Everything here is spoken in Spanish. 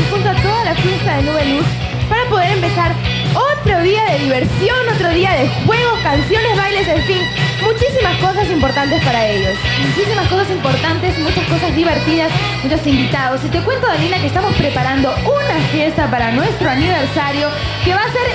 Junto a toda la fiesta de Nube luz para poder empezar otro día de diversión, otro día de juegos, canciones, bailes, en fin, muchísimas cosas importantes para ellos. Muchísimas cosas importantes, muchas cosas divertidas, muchos invitados. Y te cuento, Danila, que estamos preparando una fiesta para nuestro aniversario que va a ser